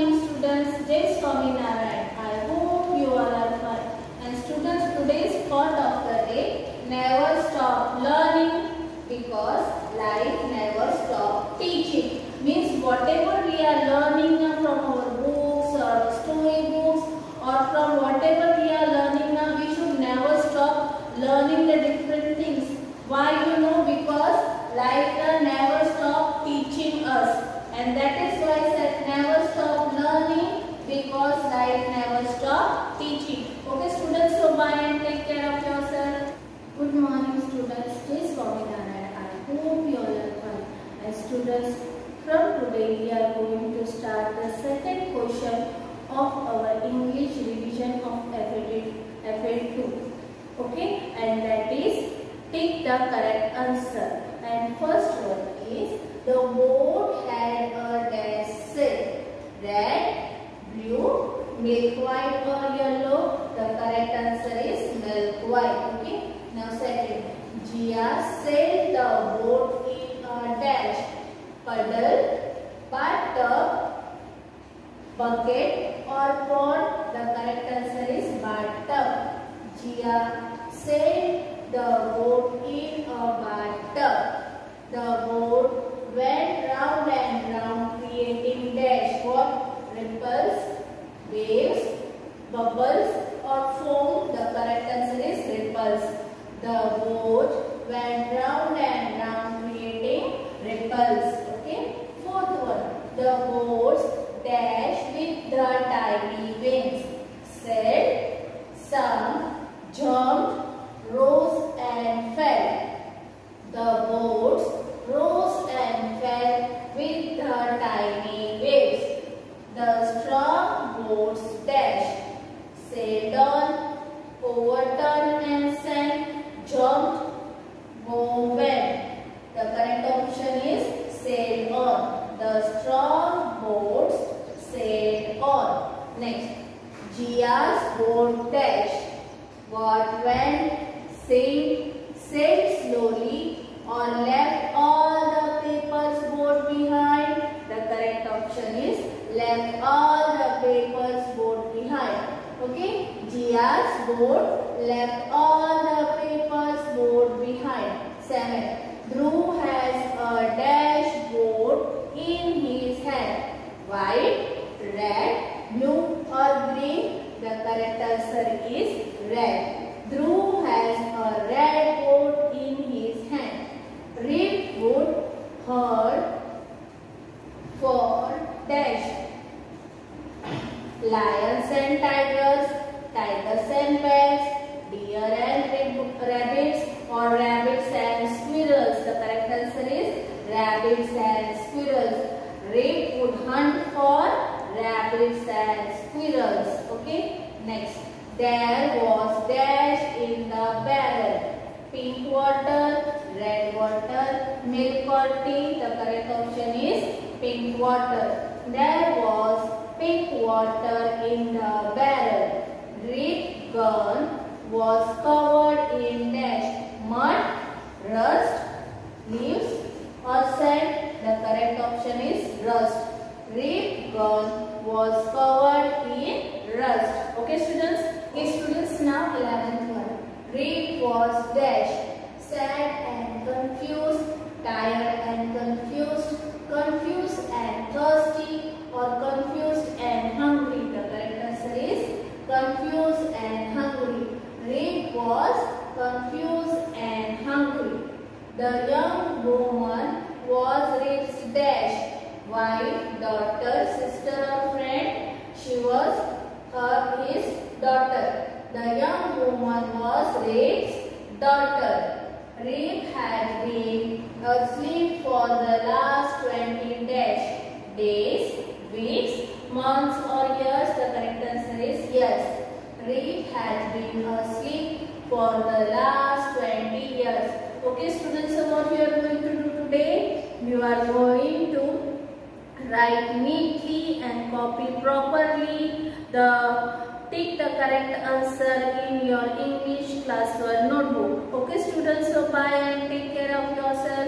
morning students. Jai Swaminarayan. I hope you all are fine. And students, today's thought of the day, never stop learning because life never stop teaching. Means whatever we are learning from our books or story books or from whatever we are learning we should never stop learning the different things. Why you know? Because life will never stop teaching us. And that is why I said never stop learning because never stop teaching. Okay students, so bye and take care of yourself. Good morning students. Jai Swaminarayan. I hope you all are fine. And students, from today we are going to start the second question of our English revision of FL, FL2. Okay, and that is pick the correct answer. And first one is the boat had a dash sail. Red, blue, milk white or yellow. The correct answer is milk white. Okay. Now second, Gia sailed the boat in a dash. Puddle, bathtub, bucket or pond. The correct answer is bathtub. Gia sailed the boat in a bathtub. The boat went bubbles or foam. The correct answer is ripples. The boat went round and round creating ripples. Next, Gia's boat dashed. What went, sailed, sailed slowly or left all the papers board behind? The correct option is left all the papers board behind. Okay, Gia's board left all the papers board behind. Seven. Dhruv has a dashboard in his hand. White, correct answer is red. Dhruv has a red board in his hand. Read would heard for dash. Lions and tigers, tigers and bears, deer and rabbits or rabbits and squirrels. The correct answer is rabbits and squirrels. Rape would hunt for rabbits and squirrels. Okay. Next. There was dash in the barrel. Pink water, red water, milk or tea. The correct option is pink water. There was pink water in the barrel. Red gun was covered in dash mud, rust, leaves or sand. The correct option is rust. Red gun was covered in rust. Okay students? Okay students now 11th one. Red was dash sad and confused, tired and confused, confused and thirsty or confused and hungry. The correct answer is confused and hungry. Red was confused and hungry. The young woman was Red's dash wife, daughter, sister or friend. She was daughter. The young woman was Red's daughter. Red had been asleep for the last 20 dash days, weeks, months or years. The correct answer is yes. Red had been asleep for the last 20 years. Okay students, so what you are going to do today? You are going to write neatly and copy properly the take the correct answer in your English class 1 notebook. Okay students, so bye and take care of yourself.